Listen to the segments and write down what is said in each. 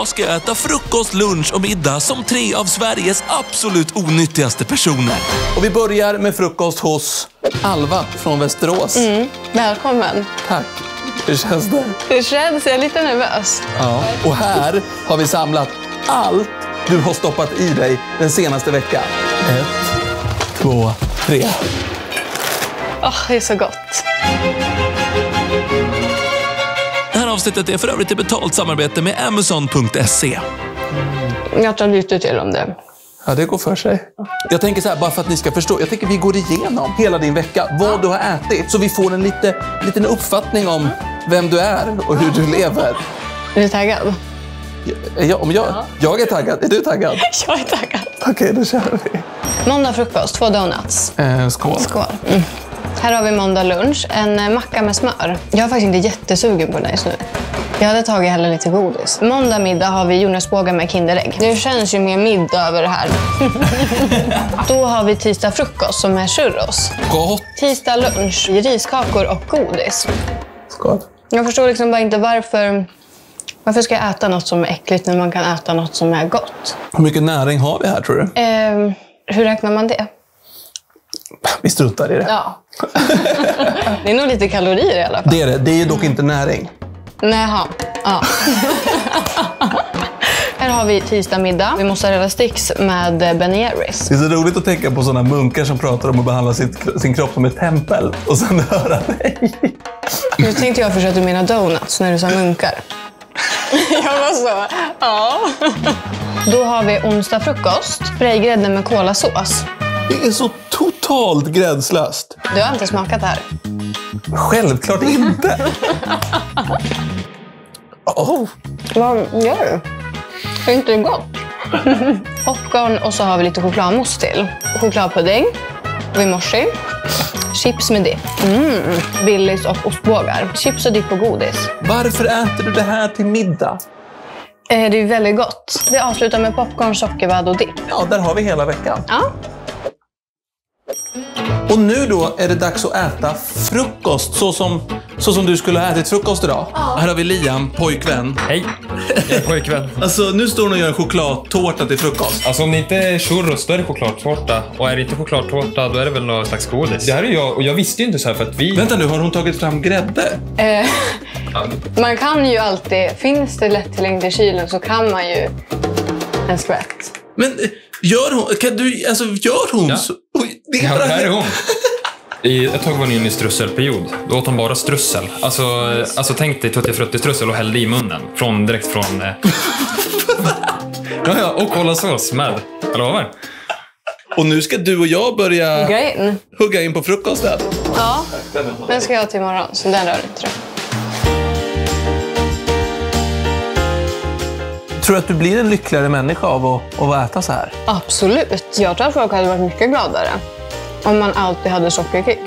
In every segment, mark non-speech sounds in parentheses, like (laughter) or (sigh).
Idag ska jag äta frukost, lunch och middag som tre av Sveriges absolut onyttigaste personer. Och vi börjar med frukost hos Alva från Västerås. Välkommen. Tack. Hur känns det? Det känns, jag är lite nervös. Ja. Och här har vi samlat allt du har stoppat i dig den senaste veckan. Ett, två, tre. Åh, det är så gott. Här avsnittet är för övrigt ett betalt samarbete med Amazon.se. Jag tar lite till om det. Ja, det går för sig. Jag tänker så här, bara för att ni ska förstå. Jag tänker vi går igenom hela din vecka, vad du har ätit, så vi får en lite, liten uppfattning om vem du är och hur du lever. Är du taggad? Ja, om jag, jag är taggad. Är du taggad? (laughs) Jag är taggad. Okej, då kör vi. Måndag frukost, två donuts. Eh, skål. Skål. Mm. Här har vi måndag lunch, en eh, macka med smör. Jag är faktiskt inte jättesugen på den här just nu. Jag hade tagit hellre lite godis. Måndag middag har vi jordnötsbågar med Kinderägg. Det känns ju mer middag över det här. (laughs) Då har vi tisdag frukost som är churros. Gott. Tisdag lunch, riskakor och godis. Skål. Jag förstår liksom bara inte varför... Varför ska jag äta något som är äckligt när man kan äta något som är gott? Hur mycket näring har vi här tror du? Eh, hur räknar man det? Vi struntar i det. Ja. (laughs) det är nog lite kalorier i alla fall. Det är det. Det är dock inte näring. Näha. Ja. (laughs) Här har vi tisdag middag. Vi mozzarella sticks med Ben Jerrys. Det är så roligt att tänka på sådana munkar som pratar om att behandla sitt, sin kropp som ett tempel och sen (laughs) höra dig. Nu tänkte jag först att du menar donuts när du sa munkar. Jag var så, ja. Då har vi onsdag frukost. Spraygrädde med kolasås. Det är så totalt gränslöst. Du har inte smakat det här? Självklart inte. (laughs) Oh. Vad gör du? Är inte det gott? (laughs) Popcorn och så har vi lite chokladmousse till. Chokladpudding, och morsi. Chips med dipp. Mm. Billys och ostbågar. Chips och dipp och godis. Varför äter du det här till middag? Eh, det är väldigt gott. Vi avslutar med popcorn, sockervadd och dipp. Ja, där har vi hela veckan. Ja. Och nu då är det dags att äta frukost så som, så som du skulle ha ätit frukost idag. Här har vi Liam, pojkvän. Hej, jag är pojkvän. (laughs) Alltså, nu står hon och gör en chokladtårta till frukost. Alltså om det inte är churros, då är det chokladtårta. Och är det inte chokladtårta, då är det väl någon slags godis. Det här är jag, och jag visste ju inte så här för att vi... Vänta nu, har hon tagit fram grädde? Eh, (laughs) man kan ju alltid, finns det lättillgängligt i kylen så kan man ju en skvätt. Men eh, gör hon, kan du, alltså gör hon Ja. så? Oj, det är Ja, här är hon. I, ett tag var hon inne i strusselperiod. Då åt hon bara strussel. Alltså, alltså tänk dig tuttifrutti-strussel och hällde i munnen. Från, direkt från... Eh... (laughs) ja, ja, och kolasås med. Jag lovar. Och nu ska du och jag börja Hugga in. hugga in på frukosten. Ja, den ska jag ha till imorgon, så den rör inte du. Tror du att du blir en lyckligare människa av att, av att äta så här? Absolut. Jag tror att folk hade varit mycket gladare om man alltid hade sockerkick.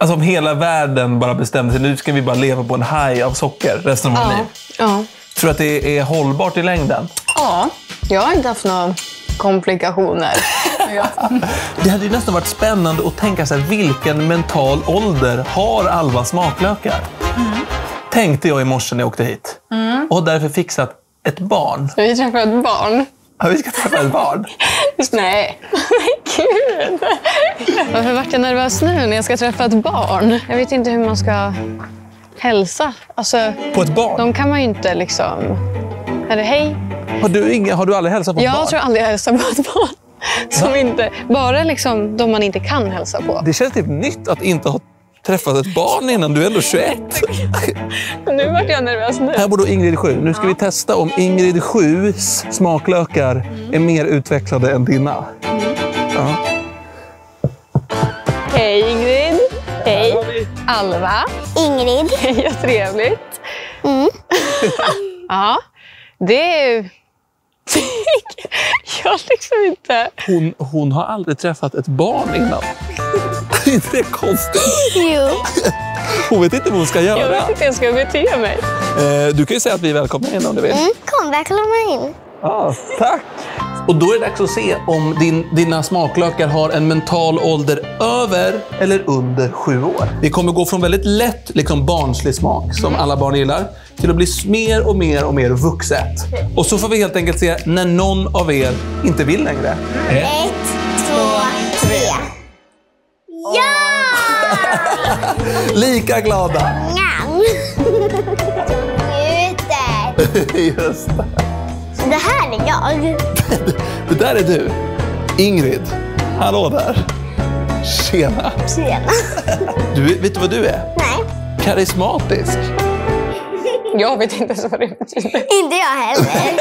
Alltså om hela världen bara bestämde sig, nu ska vi bara leva på en haj av socker resten av våra liv. Ja. Tror du att det är hållbart i längden? ja, jag har inte haft några komplikationer. (laughs) Det hade ju nästan varit spännande att tänka sig vilken mental ålder har Alva smaklökar? Tänkte jag i morse när jag åkte hit. Och har därför fixat ett barn. Vi träffade ett barn. Ja, vi ska träffa ett barn. (laughs) Nej. Gud! Varför vart jag nervös nu när jag ska träffa ett barn? Jag vet inte hur man ska hälsa. Alltså, På ett barn? de kan man ju inte liksom... Det hej? Har du, inga, har du aldrig hälsat på ett Jag barn? tror aldrig jag hälsar på ett barn. Som inte, bara liksom de man inte kan hälsa på. Det känns typ nytt att inte ha träffat ett barn innan. Du är ändå 21. Nu vart jag nervös nu. Här bor då Ingrid 7. Nu ska vi testa om Ingrid 7s smaklökar är mer utvecklade än dina. Ja. Hej Ingrid. Hej. Alva. Ingrid. (laughs) Hej, vad trevligt. (laughs) ja, det är... (laughs) jag liksom inte... Hon, hon har aldrig träffat ett barn innan. Är (laughs) inte det konstigt? Jo. (laughs) Hon vet inte vad hon ska Jag göra. vet inte hur jag ska bete mig. Eh, Du kan ju säga att vi är välkomna in om du vill. Mm, kom, välkomna in. Ja, tack! Och då är det dags att se om din, dina smaklökar har en mental ålder över eller under sju år. Vi kommer gå från väldigt lätt, liksom barnslig smak, som alla barn gillar, till att bli mer och mer och mer vuxet. Och så får vi helt enkelt se när någon av er inte vill längre. Ett. Ja! (laughs) Lika glada. Njam. Njuter. (laughs) Just det. Det här är jag. (laughs) Det där är du. Ingrid. Hallå där. Tjena. Tjena. Du, vet du vad du är? Nej, Karismatisk. Jag vet inte ens vad det betyder. inte jag heller.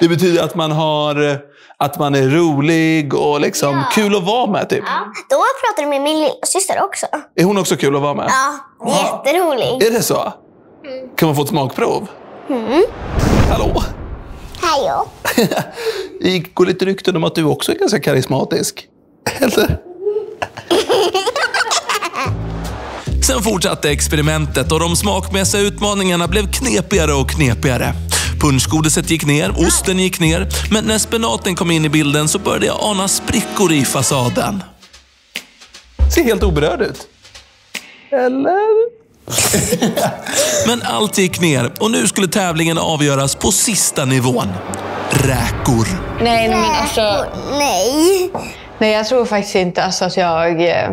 Det betyder att man, har, att man är rolig och liksom Ja. kul att vara med. Typ. Ja, då pratar du med min lillasyster också. Är hon också kul att vara med? Ja, jätterolig. Är det så? Kan man få ett smakprov? Hallå? Hallå. (laughs) Det går lite rykten om att du också är ganska karismatisk. Eller? (laughs) Sen fortsatte experimentet och de smakmässiga utmaningarna blev knepigare och knepigare. Punschgodiset gick ner, osten gick ner, men när spenaten kom in i bilden så började jag ana sprickor i fasaden. Ser helt oberörd ut. Eller? (laughs) Men allt gick ner och nu skulle tävlingen avgöras på sista nivån. Räkor. Nej, men alltså... Nej. Nej, jag tror faktiskt inte alltså att jag... eh,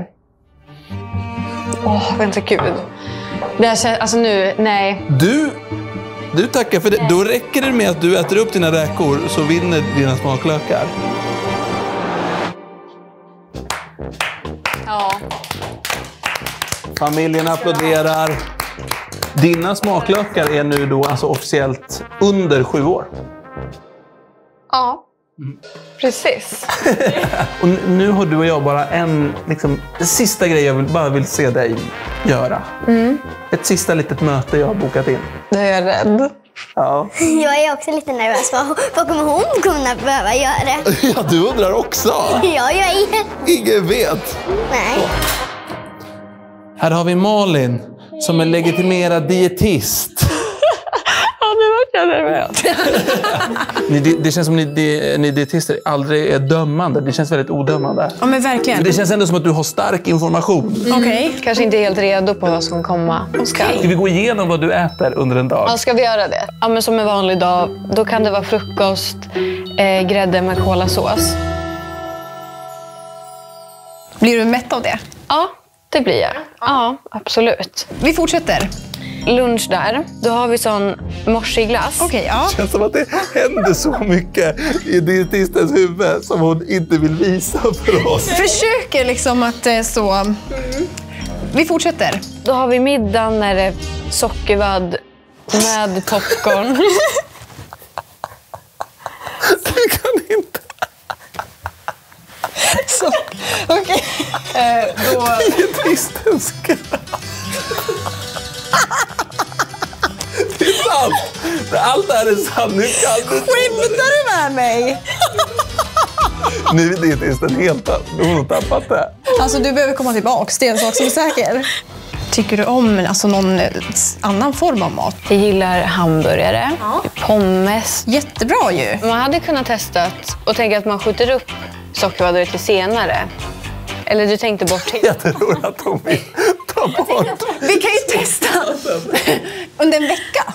Åh, vänta gud. Det här, alltså nu, nej. Du, du tackar för det. Då räcker det med att du äter upp dina räkor så vinner dina smaklökar. Ja. Familjen applåderar. Dina smaklökar är nu då alltså officiellt under sju år. Ja. Precis. (laughs) Och nu har du och jag bara en liksom, sista grej jag vill, bara vill se dig göra. Ett sista litet möte jag har bokat in. Då är jag rädd. Ja. (laughs) Jag är också lite nervös. Vad, vad kommer hon kunna behöva göra? (laughs) ja, du undrar också. Ja, jag är... Ingen vet. Nej. Här har vi Malin som är legitimerad dietist. Jag nervös. (laughs) Ni, det, det känns som ni, det, ni dietister aldrig är dömande. Det känns väldigt odömande. Ja, men verkligen. Det känns ändå som att du har stark information. Okej. Kanske inte helt redo på vad som komma skall. Ska vi gå igenom vad du äter under en dag? Ja, ska vi göra det? Ja, men som en vanlig dag, då kan det vara frukost, eh, grädde med kolasås. Blir du mätt av det? Ja, det blir jag. Ja, absolut. Vi fortsätter. Lunch där. Då har vi sån morsig glass. Okej, ja. Det känns som att det händer så mycket i dietistens huvud som hon inte vill visa för oss. Försöker liksom att eh, så... Vi fortsätter. Då har vi middagen när det är sockervadd med popcorn. (laughs) Du kan inte. Okej. (laughs) Eh, då... Dietisten skrattar. (laughs) Det är sant! Allt det här är sant. Nu kan du Skämtar du med mig? Nu är dietisten helt... Hon har tappat det. Alltså, du behöver komma tillbaka. Det är en sak som är säker. Tycker du om alltså, någon annan form av mat? Jag gillar hamburgare, pommes. Jättebra ju. Man hade kunnat testa och tänka att man skjuter upp sockervaddet till senare. Eller du tänkte bort helt. Jag tror att hon vill bort... Vi kan ju testa under en vecka.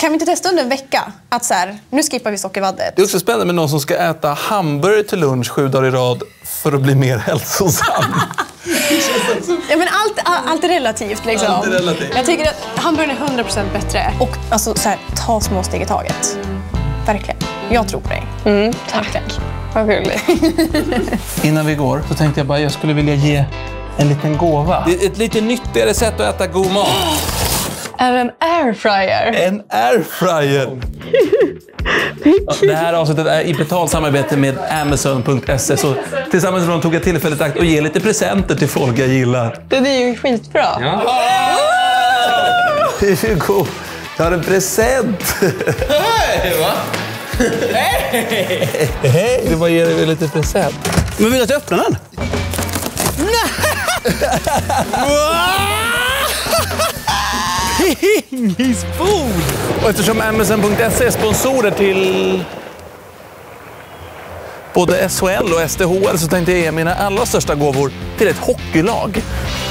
Kan vi inte testa under en vecka? Att så här, nu skippar vi sockervaddet. Det är också spännande med någon som ska äta hamburgare till lunch sju dagar i rad för att bli mer hälsosam. Ja, men allt, all- allt är relativt. Liksom. Allt är relativt. Jag tycker att hamburgaren är 100% bättre. Och alltså, så här, ta små steg i taget. Verkligen. Jag tror på dig. Mm, Tack. vad gulligt. (laughs) Innan vi går så tänkte jag bara jag skulle vilja ge en liten gåva. Det är ett lite nyttigare sätt att äta god mat. Är det en airfryer? En airfryer. (laughs) Det här avsnittet är i betalt samarbete med Amazon.se. Så tillsammans med dem tog jag tillfället i akt och ge lite presenter till folk jag gillar. Den är ju skitbra. Hugo, jag har en present! Hej, va? Hej! Det var ge dig lite present. Men vill du att jag öppnar den? Pingisbord! Och eftersom Amazon.se är sponsorer till både SHL och SDHL så tänkte jag ge mina allra största gåvor till ett hockeylag.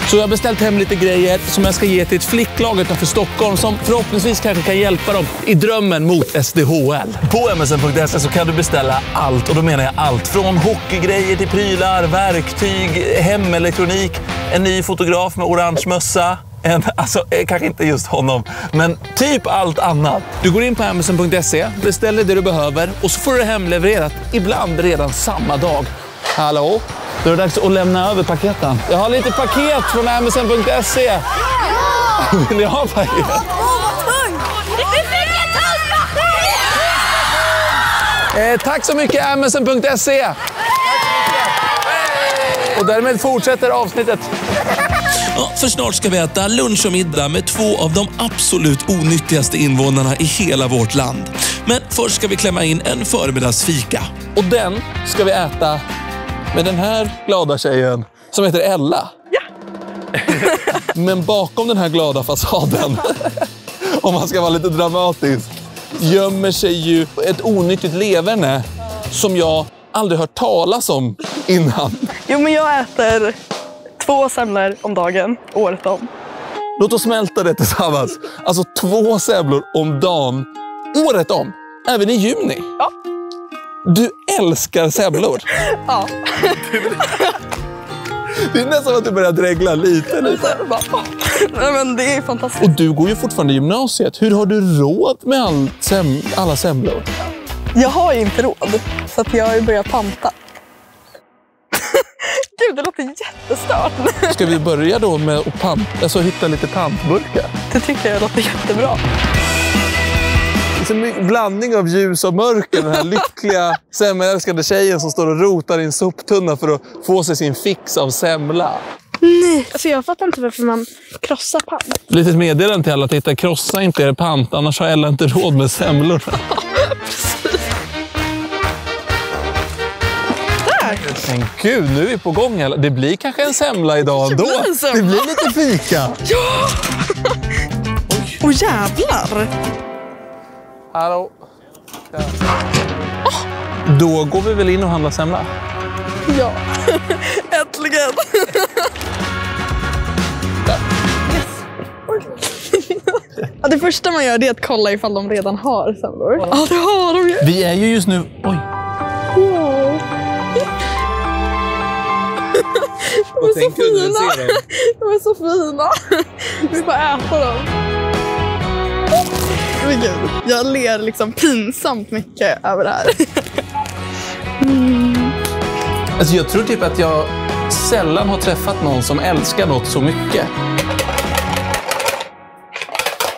Så jag har beställt hem lite grejer som jag ska ge till ett flicklag utanför Stockholm som förhoppningsvis kanske kan hjälpa dem i drömmen mot SDHL. På msn.se så kan du beställa allt och då menar jag allt. Från hockeygrejer till prylar, verktyg, hemelektronik, en ny fotograf med orange mössa. En, alltså, eh, kanske inte just honom, men typ allt annat. Du går in på amazon.se, beställer det du behöver och så får du det hemlevererat, ibland redan samma dag. Hallå? Då är det dags att lämna över paketen. Jag har lite paket från amazon.se. Ja! Vill ni ha paket? Eh, tack så mycket Amazon.se! Och därmed fortsätter avsnittet. Ja, för snart ska vi äta lunch och middag med två av de absolut onyttigaste invånarna i hela vårt land. Men först ska vi klämma in en förmiddagsfika. Och den ska vi äta med den här glada tjejen som heter Ella. Ja. (laughs) Men bakom den här glada fasaden, (laughs) om man ska vara lite dramatisk, gömmer sig ju ett onyttigt leverne som jag aldrig hört talas om innan. Jo, men jag äter två semlor om dagen, året om. Låt oss smälta det tillsammans. Alltså två semlor om dagen, året om. Även i juni. Ja. Du älskar semlor. (laughs) Ja. Det är nästan att du börjar dregla lite. lite. Nej, men det är fantastiskt. Och du går ju fortfarande i gymnasiet. Hur har du råd med all sem alla semlor? Jag har ju inte råd, så jag har ju börjat panta. (laughs) Gud, det låter jättestört. Ska vi börja då med att pant, alltså hitta lite pantburkar? Det tycker jag låter jättebra. Det är en blandning av ljus och mörker. Den här lyckliga (laughs) semmelälskande tjejen som står och rotar i en soptunna för att få sig sin fix av semla. Nej, alltså jag fattar inte varför man krossar pant. Litet meddelande till alla tittare. Krossa inte er pant, annars har Ella inte råd med semlor. (laughs) Men gud, nu är vi på gång. Det blir kanske en semla idag ändå. Det blir lite fika. (laughs) Ja! Åh oh, jävlar! Hallå. Då går vi väl in och handlar semla? Ja, (laughs) äntligen! (laughs) Ja, det första man gör är att kolla ifall de redan har semlor. Ja, det har de ju. Vi är ju just nu... Oj. De är så fina. De är så fina. Vi får äta dem. Men gud, jag ler liksom pinsamt mycket över det här. Alltså jag tror typ att jag sällan har träffat någon som älskar något så mycket.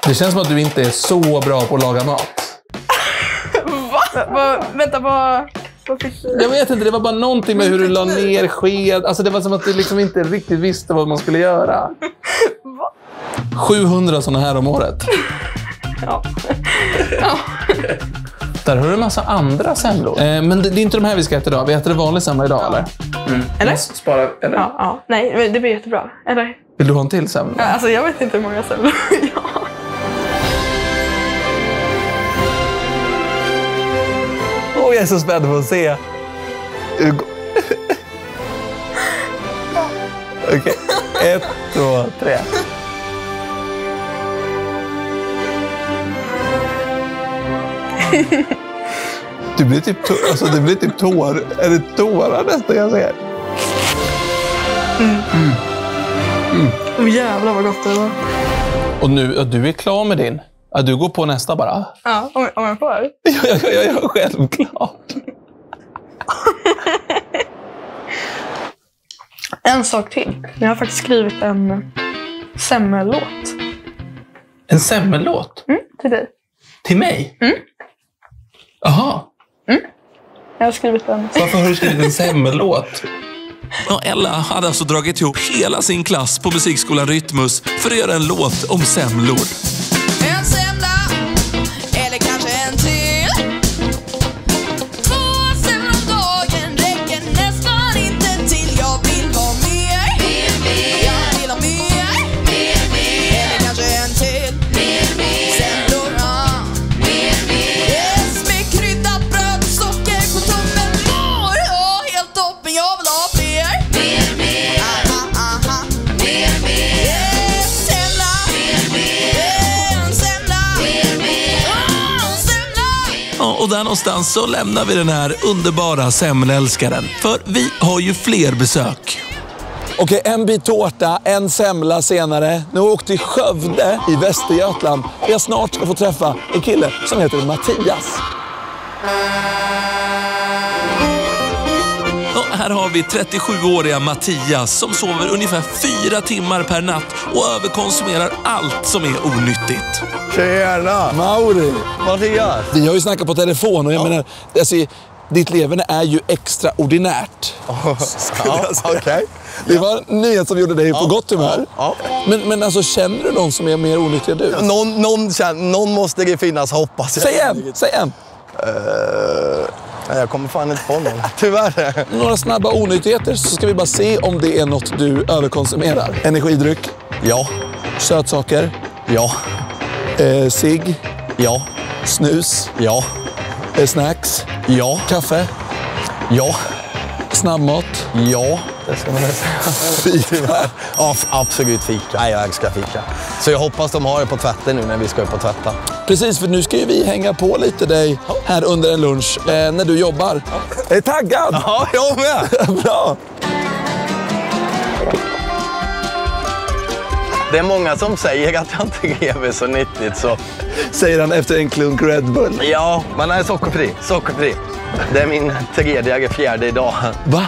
Det känns som att du inte är så bra på att laga mat. Va? Va? Vänta, vad... Jag vet inte, det var bara någonting med hur du la ner sked. Alltså det var som att du liksom inte riktigt visste vad man skulle göra. 700 sådana här om året. (laughs) Ja. Där har du en massa andra semlor. Eh, men det, det är inte de här vi ska äta idag. Vi äter vanlig semla idag, eller? Eller? Spara, eller? Ja, ja. Nej, men det blir jättebra. Eller? Vill du ha en till semla? Ja, Alltså, jag vet inte hur många semlor (laughs) jag har. Är så spänd på att se. (laughs) Okej, ett, två, tre. (laughs) Du blir typ, alltså, det blir typ tår. Är det tårar nästan jag ser? Åh jävlar vad gott det var. Och nu, ja, du är klar med din. Ja, du går på nästa bara. Ja, om, om jag får. (laughs) Ja, ja, ja, ja självklart. (laughs) En sak till. Jag har faktiskt skrivit en semmellåt En semmellåt? mm, till dig. Till mig? Jaha. Jag har skrivit en. Varför har du skrivit en (laughs) semmellåt? Ja, Ella hade alltså dragit ihop hela sin klass på musikskolan Rytmus för att göra en låt om semlor. Där någonstans så lämnar vi den här underbara semmelälskaren. För vi har ju fler besök. Okej, en bit tårta, en semla senare. Nu har jag åkt till Skövde i Västergötland. där Jag snart ska få träffa en kille som heter Mattias. Här har vi 37-åriga Mattias som sover ungefär fyra timmar per natt och överkonsumerar allt som är onyttigt. Tjena! Mauri! Mattias! Vi har ju snackat på telefon och jag menar, alltså, ditt leverne är ju extraordinärt. (laughs) jag säga. okej. Det var en nyhet som gjorde dig på gott humör. Ja. Men, men alltså, känner du någon som är mer onyttig än du? Någon, någon, någon måste det finnas hoppas jag. Säg en! Säg en! Nej, jag kommer fan inte på någon. (laughs) Tyvärr. Några snabba onyttigheter så ska vi bara se om det är något du överkonsumerar. Energidryck, Ja. sötsaker, Ja. eh, cigg, Ja. snus, Ja. eh, snacks, Ja. kaffe, Ja. snabbmat. Ja. Det ska man säga. Fika. Ja, absolut fika. Nej, jag älskar fika. Så jag hoppas de har det på tvätten nu när vi ska upp och tvätta. Precis, för nu ska ju vi hänga på lite dig här under en lunch eh, när du jobbar. Är taggad? Ja, jag med! (laughs) Bra! Det är många som säger att jag inte lever så nyttigt så... Säger han efter en klunk Red Bull. Ja, men nej, sockerfri. Sockerfri. Det är min tredje eller fjärde idag. Va?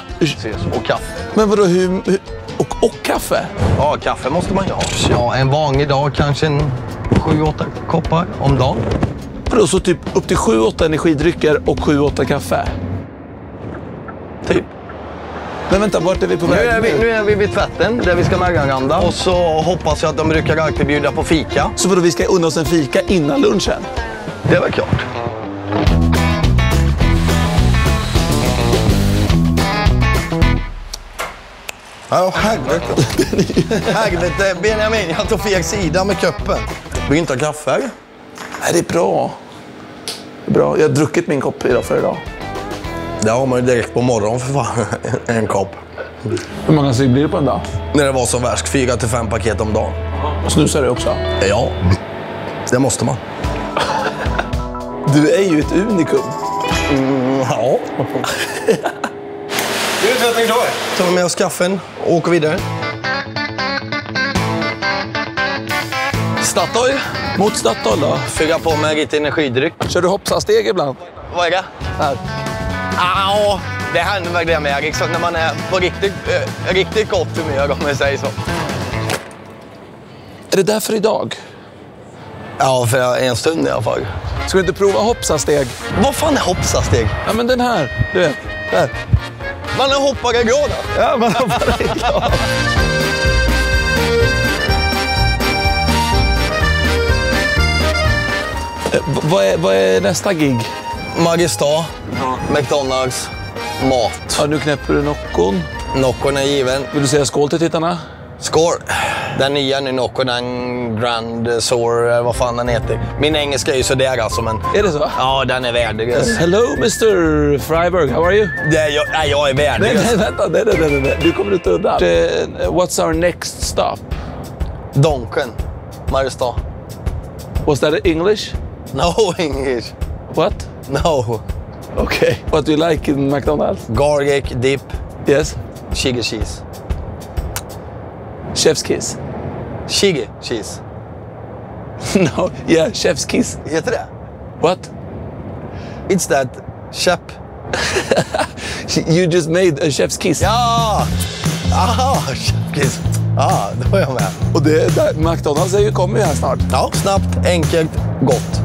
Och kaffe. Men vadå, hur, hur, och, och kaffe? Ja, kaffe måste man ju ha. Ja, en vanlig dag kanske en sju, åtta koppar om dagen. Vadå, så typ upp till 7-8 energidrycker och 7-8 kaffe? Typ. Men vänta, vart är vi på Nu väg är, vi, nu är vi vid tvätten där vi ska mellanlanda. Och så hoppas jag att de brukar alltid bjuda på fika. Så vadå, vi ska unna oss en fika innan lunchen? Det är väl klart. Ja, helvete. helvete, Benjamin, jag tog fel sida med kuppen. Vill du inte ha kaffe eller? Nej, det är bra. Det är bra. Jag har druckit min kopp idag för idag. Det har man ju direkt på morgonen för fan. (laughs) En kopp. Hur många cigg blir det på en dag? När det var som värst, fyra till fem paket om dagen. Och snusar du också? Ja, det måste man. Du är ju ett unikum. Mm, ja. (laughs) Du tvätten klar? Tar vi med oss kaffen och åker vidare. Statoil. Mot Statoil då? Fylla på med lite energidryck. Kör du hoppsasteg ibland? Vad är det? Här. Ja, det händer väl det med liksom, när man är på riktigt, eh, riktigt gott humör om man säger så. Är det därför idag? Ja, för en stund i alla fall. Ska vi inte prova hoppsasteg? Vad fan är hoppsasteg? Ja, men den här. Du vet. Där. Man är hoppare glad. Ja, man hoppar är glad. Eh, Vad är, vad är nästa gig? Magistad, McDonalds, mat. Ja, nu knäpper du Noccon. Noccon är given. Vill du säga skål till tittarna? Skål! Den nya nu Noccon, den Grand Sour, vad fan den heter. Min engelska är ju sådär alltså, men... Är det så? Ja, den är värdelös. Hello Mr Freiberg, how are you? Det jag, nej, jag är Nej, värdelös. nej, vänta. Nej, nej, nej, nej. Du kommer inte undan. Eh, What's our next stop? Donken, Mariestad. Was that English? No (laughs) English. What? No. Okay. What do you like in McDonald's? Garlic, dip, Yes? chili cheese. Chef's kiss? Chili cheese. (laughs) no, yeah, chef's kiss. Heter det? What? It's that chef. (laughs) You just made a chef's kiss. Ja! Aha, chef kiss. Ja, då var jag med. Och det, där, McDonalds är ju, kommer ju här snart. Ja, snabbt, enkelt, gott.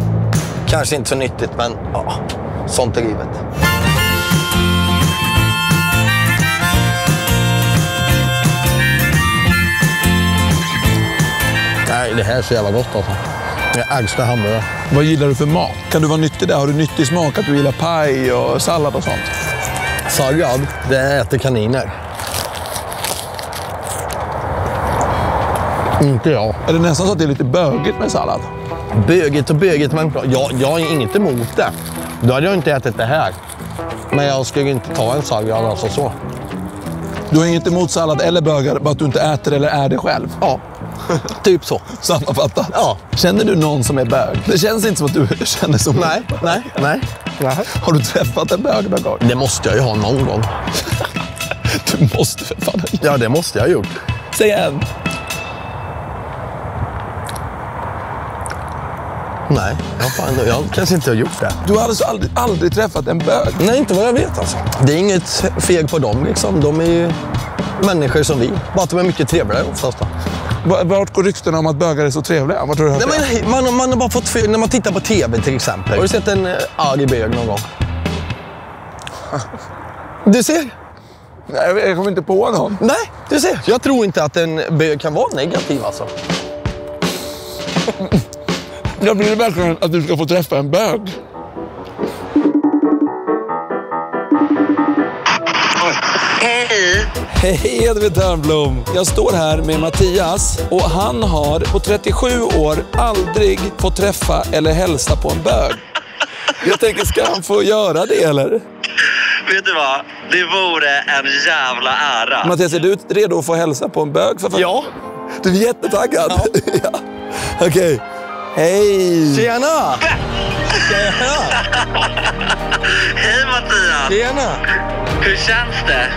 Kanske inte så nyttigt, men ja, sånt är livet. Nej, det här är så jävla gott alltså. Jag älskar hamburgare. Vad gillar du för mat? Kan du vara nyttig där? Har du nyttig smak? Att du gillar paj och sallad och sånt? Sallad, det äter kaniner. Inte jag. Är det nästan så att det är lite bögigt med sallad? Bögigt och bögigt, men jag, jag är inget emot det. Då hade jag inte ätit det här. Men jag skulle inte ta en sallad alltså så. Du har inget emot sallad eller bögar, bara att du inte äter eller är det själv? Ja, typ så. Sammanfattat. Ja. Känner du någon som är bög? Det känns inte som att du (laughs) känner så. Nej, nej, nej. Har du träffat en bög någon gång? Det måste jag ju ha någon gång. (laughs) Du måste för fan ha Ja, det måste jag ha gjort. Säg en. Nej, jag, fan, jag kanske inte har gjort det. Du har alltså aldrig, aldrig träffat en bög? Nej, inte vad jag vet alltså. Det är inget fel på dem liksom. De är ju människor som vi. Bara att de är mycket trevligare oftast. Vart går ryktena om att bögar är så trevliga? Vart har du Nej, men, man, man har bara fått fel. När man tittar på TV till exempel. Har du sett en eh, arg bög någon gång? (laughs) Du ser. Nej, jag kommer inte på någon. Nej, du ser. Jag tror inte att en bög kan vara negativ alltså. Jag vill verkligen att du ska få träffa en bög. Hej! Hej Edvin Törnblom! Jag står här med Mattias och han har på 37 år aldrig fått träffa eller hälsa på en bög. Jag tänker, ska han få göra det eller? Vet du vad? Det vore en jävla ära. Mattias, är du redo att få hälsa på en bög? För Ja. Du är jättetaggad? Ja. (laughs) Okej. Hej! Tjena! (laughs) Hej Mattias! Tjena! Hur känns det?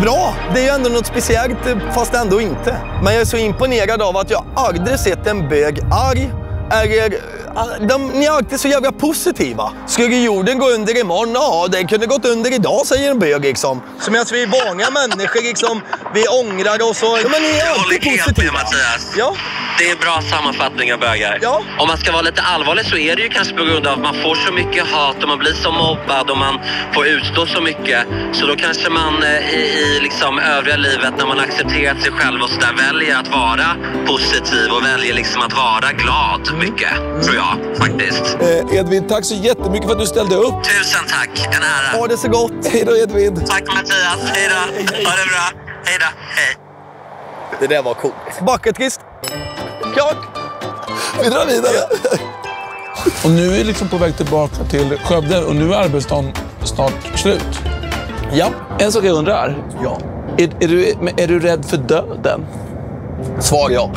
Bra! Det är ju ändå något speciellt, fast ändå inte. Men jag är så imponerad av att jag aldrig sett en bög arg eller... eh, De, ni är alltid så jävla positiva. Skulle jorden gå under imorgon? Ja, den kunde gått under idag, säger en bög liksom. Så medan vi är vanliga människor liksom, vi ångrar oss och... Ja, men ni är Jag håller alltid helt positiva. med Mattias. Ja. Det är bra sammanfattning av bögar. Ja. Om man ska vara lite allvarlig så är det ju kanske på grund av att man får så mycket hat och man blir så mobbad och man får utstå så mycket. Så då kanske man eh, i, i liksom övriga livet när man accepterat sig själv och sådär väljer att vara positiv och väljer liksom att vara glad mycket. Tror jag faktiskt. Eh, Edvin, tack så jättemycket för att du ställde upp. Tusen tack, en ära. Ha det så gott! Hej då Edvin! Tack Mattias, hej då. Ha det bra. Hej då. Hej. Det där var coolt. Bucket list. Klart! Vi drar vidare. Och nu är vi liksom på väg tillbaka till Skövde och nu är arbetsdagen snart slut. Ja. En sak jag undrar. Ja. Är, är, du, är du rädd för döden? Svar ja.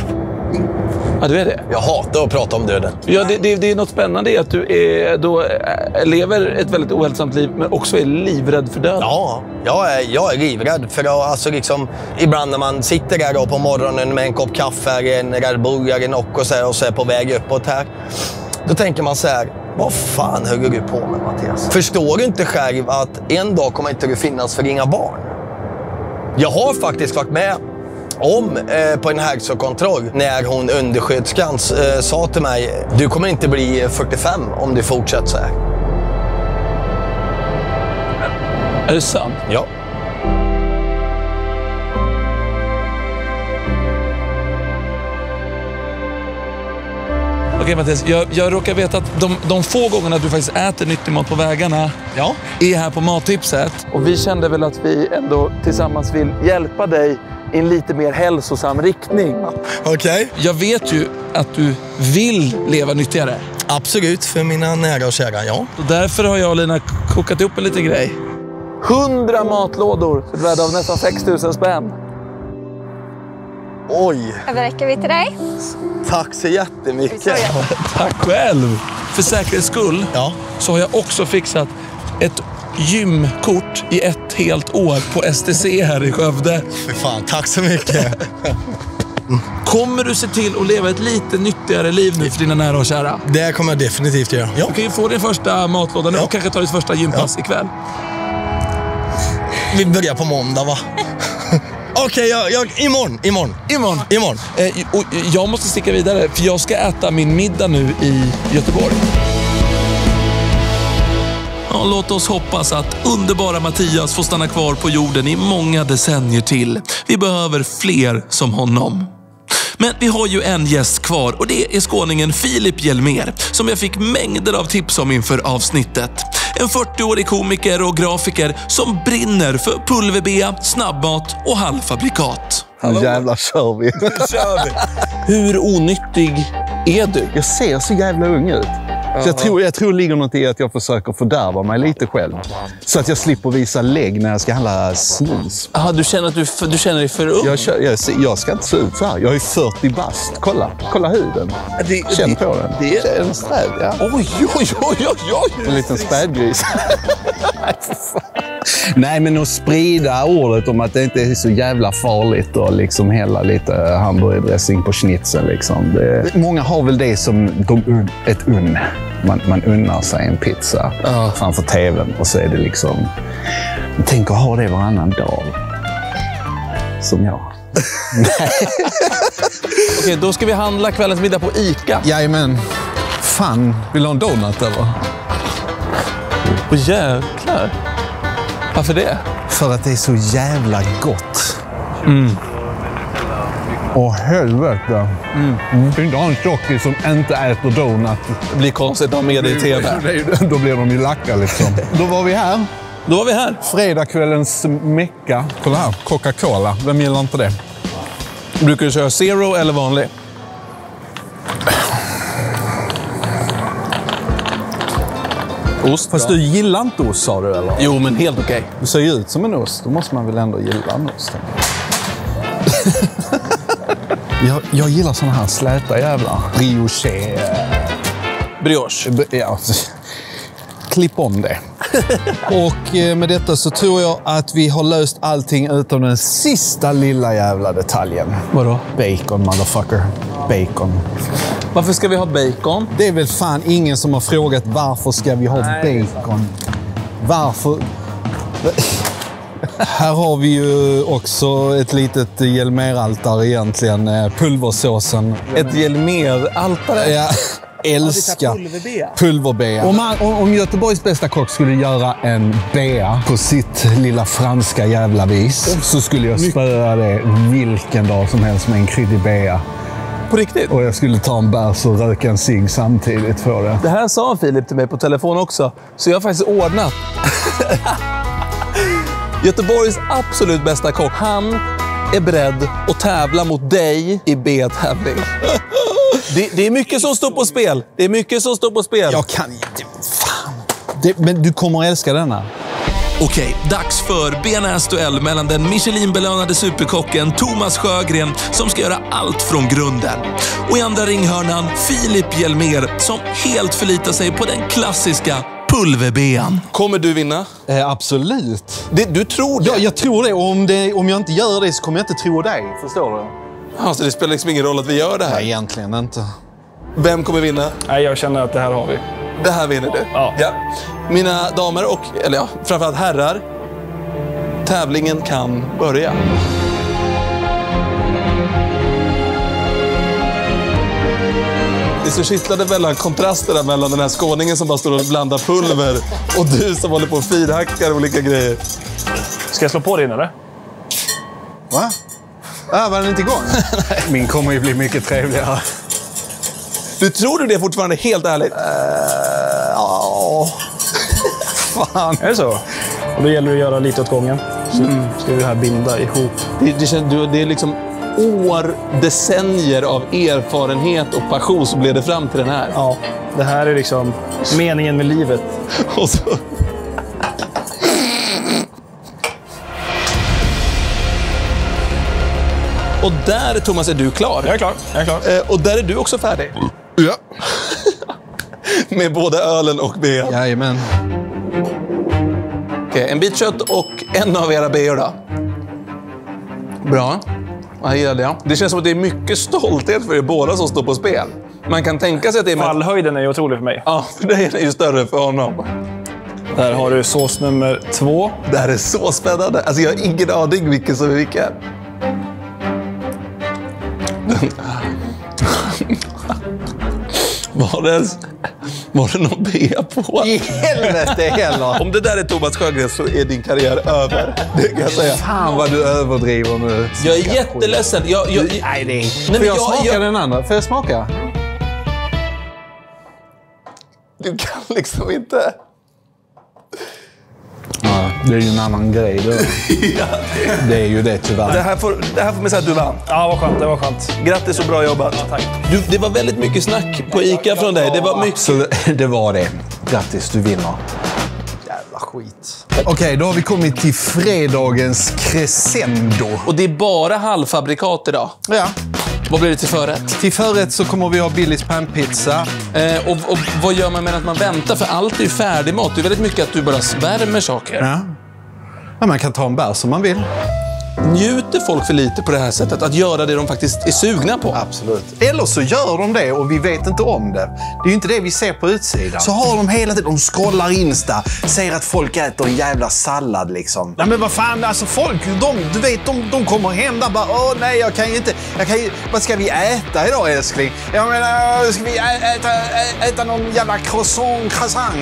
Ja, du är det? Jag hatar att prata om döden. Ja, det, det, det är något spännande i att du är, då, äh, lever ett väldigt ohälsosamt liv men också är livrädd för döden. Ja, jag är, jag är livrädd. För att, alltså liksom, ibland när man sitter där då på morgonen med en kopp kaffe, en Red Bull eller Nocco och så, här, och så är på väg uppåt här. Då tänker man så här, vad fan höll du på med Mattias? Förstår du inte själv att en dag kommer inte du finnas för dina barn? Jag har faktiskt varit med om eh, på en hälsokontroll när hon undersköterskan eh, sa till mig, du kommer inte bli 45 om du fortsätter så här. Är det sant? Ja. Okej Mattias, jag, jag råkar veta att de, de få gångerna du faktiskt äter nyttig mat på vägarna Ja. är här på Mattipset. Och vi kände väl att vi ändå tillsammans vill hjälpa dig i en lite mer hälsosam riktning. Okej. Jag vet ju att du vill leva nyttigare. Absolut, för mina nära och kära, ja. Och därför har jag och Lina kokat ihop en liten grej. 100 matlådor för ett värde av nästan 6 000 spänn. Oj, Överräcker vi till dig? tack så jättemycket. (laughs) Tack själv! För säkerhets skull Ja. så har jag också fixat ett gymkort i ett helt år på STC här i Skövde. Fy fan, tack så mycket. Kommer du se till att leva ett lite nyttigare liv nu för dina nära och kära? Det kommer jag definitivt göra. Ja. Du kan ju få din första matlåda nu Ja. och kanske ta ditt första gympass ikväll. Vi börjar på måndag, va? (laughs) Okej, jag, jag, imorgon, imorgon. Imorgon. Imorgon. Eh, och jag måste sticka vidare för jag ska äta min middag nu i Göteborg. Ja, låt oss hoppas att underbara Mattias får stanna kvar på jorden i många decennier till. Vi behöver fler som honom. Men vi har ju en gäst kvar och det är skåningen Filip Hjelmér som jag fick mängder av tips om inför avsnittet. En 40-årig komiker och grafiker som brinner för pulverbea, snabbmat och halvfabrikat. Nu jävlar kör vi. Hur onyttig är du? Jag ser så jävla ung ut. Så jag, tror, jag tror det ligger något i att jag försöker fördärva mig lite själv. Så att jag slipper visa lägg när jag ska handla snus. Aha, du känner att du, du känner dig för ung? Jag, jag, jag ska inte se ut så här. Jag är 40 bast. Kolla, kolla huden. Det- Känn det- på den. det- är en sträv, ja. Oj, oj, oj, oj, oj! En liten spädgris. (laughs) Nej, men att sprida ordet om att det inte är så jävla farligt och liksom hälla lite hamburgardressing på schnitzeln. Liksom. Det, många har väl det som de, ett unn. Man, man unnar sig en pizza framför tvn och så är det liksom... Tänk att ha det varannan dag. Som jag. (laughs) Okej, då ska vi handla kvällens middag på ICA. Jajamän. Fan, vill du ha en donut eller? Åh jäklar. Varför det? För att det är så jävla gott. Mm. Åh helvete. Mm. Inte ha en tjockis som inte äter donut. Det blir konstigt att ha med det i TV. (laughs) Då blir de ju lacka liksom. (laughs) Då var vi här. Då var vi här. Fredagskvällens mecka. Kolla här, Coca-Cola. Vem gillar inte det? Brukar du köra zero eller vanlig? Ost. Fast du gillar inte ost sa du eller? Jo, men helt okej. Du ser ju ut som en ost. Då måste man väl ändå gilla en ost? jag, jag gillar såna här släta jävlar. Brioche. Brioche. Ja. Klipp om det. (laughs) Och eh, med detta så tror jag att vi har löst allting utom den sista lilla jävla detaljen. Vadå? Bacon, motherfucker. Bacon. Varför ska vi ha bacon? Det är väl fan ingen som har frågat varför ska vi ha bacon? Varför? Här har vi ju också ett litet Hjelmer-altare egentligen. eh, Pulversåsen. Ett Hjelmer-altare? Ja, älskar pulverbea. pulverbea. Om, man, om Göteborgs bästa kock skulle göra en bea på sitt lilla franska jävla vis så skulle jag spöa det vilken dag som helst med en kryddig bea. På riktigt? Och jag skulle ta en bärs och röka en cigg samtidigt för det. Det här sa Filip till mig på telefon också, så jag har faktiskt ordnat. (laughs) Göteborgs absolut bästa kock, han är beredd att tävla mot dig i B-tävling. (laughs) Det, det är mycket som står på spel. Det är mycket som står på spel. Jag kan inte... Fan. Det, men du kommer att älska denna. Okej, dags för benäsduell mellan den Michelin-belönade superkocken Thomas Sjögren som ska göra allt från grunden. Och i andra ringhörnan Filip Hjelmer som helt förlitar sig på den klassiska pulverbean. Kommer du vinna? Eh, absolut. Det, du tror det? Ja, jag tror det. Och om, det. om jag inte gör det så kommer jag inte tro dig. Förstår du? Alltså, det spelar liksom ingen roll att vi gör det här. Nej, egentligen inte. Vem kommer vinna? Nej, jag känner att det här har vi. Det här vinner du. Ja. Mina damer och, eller ja, framförallt herrar. Tävlingen kan börja. Det är så kittlade mellan kontrasterna mellan den här skåningen som bara står och blandar pulver och du som håller på och firhackar olika grejer. Ska jag slå på din eller? Va? Ah, var den inte igång? (laughs) Min kommer ju bli mycket trevligare. Du tror du det fortfarande, helt ärligt? Ja. Fan. Är det så? Och då gäller det att göra lite åt gången. Så ska vi här binda ihop. Det, det, känns, det är liksom år, decennier av erfarenhet och passion som leder fram till den här. Ja, det här är liksom meningen med livet. (laughs) Och så... Och där, Thomas, är du klar. Jag är klar. Jag är klar. Eh, Och där är du också färdig. Ja. (laughs) Med både ölen och bean. Jajamän. Okej, en bit kött och en av era beor då. Bra. Ja, Här gillade jag. Det känns som att det är mycket stolthet för er båda som står på spel. Man kan tänka sig att det är... Fallhöjden är ju otrolig för mig. Ja, för dig är den ju större för honom. Där har du sås nummer två. Det här är så spännande. Alltså, jag har ingen aning vilken som är vilken. (laughs) Var det, var det någon bea på? I helvete heller! Om det där är Thomas Sjögren så är din karriär över. Det kan jag säga. Fan vad du överdriver nu. Jag är jätteledsen. Jag, jag, Nej, det är... Nej, Får men jag jag- smaka jag- den andra? Får jag smaka? Du kan liksom inte... Det är ju en annan grej. Det, (laughs) det är ju det tyvärr. Det här får, det här får man säga att du vann. Ja, vad skönt. Det var skönt. Grattis och bra jobbat. tack. Du, det var väldigt mycket snack på ICA från dig. Det var mycket... Så (laughs) det var det. Grattis, du vinner. Jävla skit. Okej, då har vi kommit till fredagens crescendo. Och det är bara halvfabrikat idag. Ja. Vad blir det till förrätt? Till förrätt så kommer vi ha Billys panpizza. Eh, och, och vad gör man medan man väntar? För allt är ju färdigmat. Det är väldigt mycket att du bara värmer saker. Ja. ja man kan ta en bärs om man vill. Njuter folk för lite på det här sättet? Att göra det de faktiskt är sugna på? Absolut. Eller så gör de det och vi vet inte om det. Det är ju inte det vi ser på utsidan. Så har de hela tiden, de scrollar Insta, ser att folk äter en jävla sallad liksom. Nej men vad fan, alltså folk, de, du vet, de, de kommer hem där bara åh nej jag kan ju inte, jag kan ju, vad ska vi äta idag älskling? Jag menar, ska vi äta, äta någon jävla croissant, croissant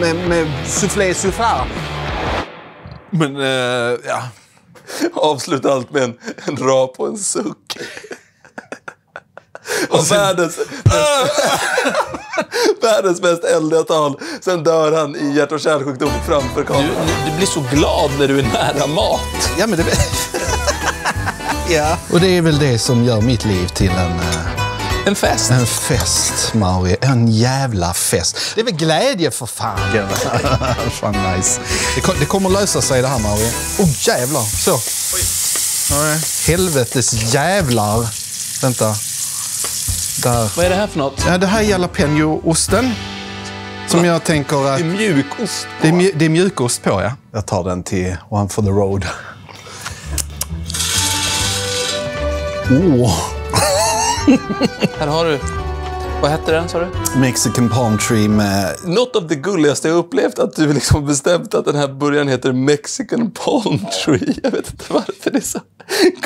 med, med soufflé soufflé? Men, eh, ja. Avsluta allt med en, en rap och en suck. (laughs) Och världens, (laughs) världens mest eldiga tal. Sen dör han i hjärt och kärlsjukdom framför kameran. Du, du blir så glad när du är nära mat. Ja, men det... (laughs) ja. Och det är väl det som gör mitt liv till en... eh, En fest. En fest, Mauri. En jävla fest. Det är väl glädje för fan. (laughs) fan nice. Det, ko- det kommer lösa sig det här, Mauri. Åh, oh, jävlar. Så. Nej. Helvetes jävlar. Vänta. Där. Vad är det här för något? Ja, det här är jalapeno-osten. Som jag tänker att... Det är mjukost Det är, mju- det är mjukost på, ja. Jag tar den till One for the road. Åh! (laughs) Här har du. Vad hette den sa du? Mexican palm tree med... Något av det gulligaste jag upplevt att du liksom bestämt att den här burgaren heter Mexican Palm Tree. Jag vet inte varför det är så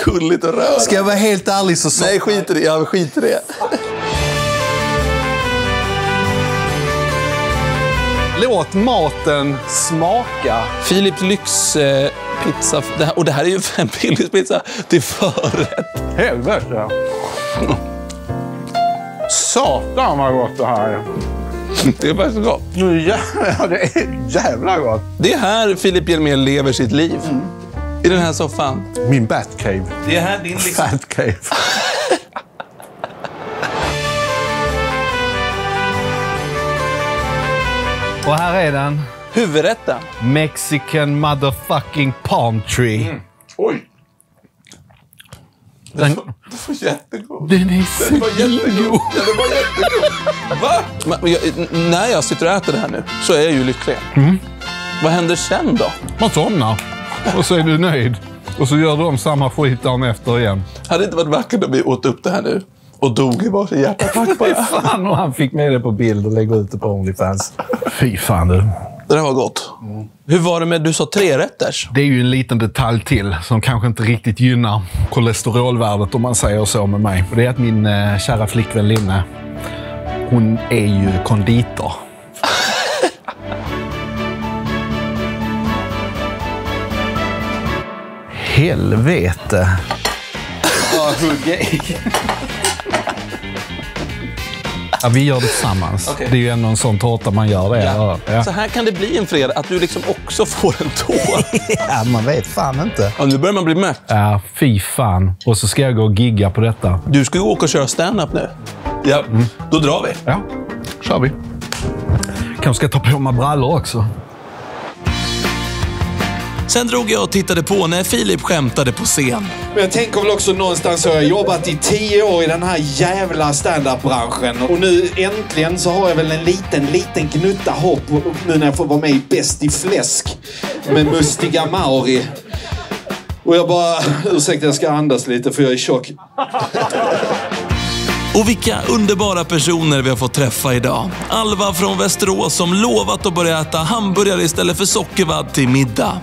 gulligt och rörande. Ska jag vara helt ärlig så... så... Nej, skit i det. Ja, skit i det. Låt maten smaka. Philips Lyx eh, pizza. Det här, och det här är ju en (laughs) Billys pizza till förrätt. Helvete. Satan vad gott det här är. Det är faktiskt gott. (laughs) Ja, det är jävla gott. Det är här Filip Hjelmér lever sitt liv. I den här soffan. Min Batcave. Det är här din (laughs) liksom... Batcave. (laughs) Och här är den. Huvudrätten. Mexican motherfucking palm tree. Oj. Den, var jättegod. den är Den var jättegod. Ja, den var jättegod. Va? Men, jag, när jag sitter och äter det här nu så är jag ju lycklig. Vad händer sen då? man somnar. Och så är du nöjd. Och så gör du om samma skit dagen efter igen. Hade det inte varit vackert om vi åt upp det här nu och dog i varsin hjärtattack (laughs) Fy bara? fan, och han fick med det på bild och lägger ut det på Onlyfans. Fy fan du. Det där var gott. Hur var det med, du sa trerätters? Det är ju en liten detalj till som kanske inte riktigt gynnar kolesterolvärdet om man säger så med mig. Och det är att min eh, kära flickvän Linne, hon är ju konditor. (laughs) Helvete. Ja, hugga i. Ja, vi gör det tillsammans. Okej. Det är ju ändå en sån tårta man gör det. Ja. Ja. Så här kan det bli en fredag, att du liksom också får en tår. (laughs) Ja, man vet fan inte. Ja, nu börjar man bli mätt. ja, fy fan. Och så ska jag gå och gigga på detta. Du ska ju åka och köra stand-up nu. Ja, då drar vi. Ja, kör vi. Kanske ska ta på mig brallor också. Sen drog jag och tittade på när Filip skämtade på scen. Men jag tänker väl också någonstans har jag jobbat i tio år i den här jävla standup-branschen. Och nu äntligen så har jag väl en liten, liten gnutta hopp nu när jag får vara med i Bäst i fläsk med Mustiga Mauri. Och jag bara, ursäkta jag ska andas lite för jag är tjock. Och vilka underbara personer vi har fått träffa idag. Alva från Västerås som lovat att börja äta hamburgare istället för sockervadd till middag.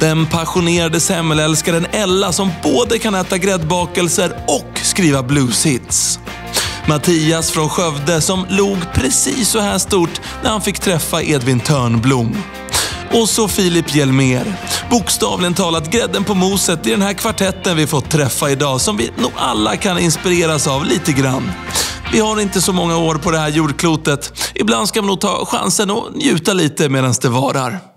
Den passionerade semmelälskaren Ella som både kan äta gräddbakelser och skriva blueshits. Mattias från Skövde som log precis så här stort när han fick träffa Edvin Törnblom. Och så Filip Hjelmér. Bokstavligen talat grädden på moset i den här kvartetten vi fått träffa idag som vi nog alla kan inspireras av lite grann. Vi har inte så många år på det här jordklotet. Ibland ska man nog ta chansen och njuta lite medan det varar.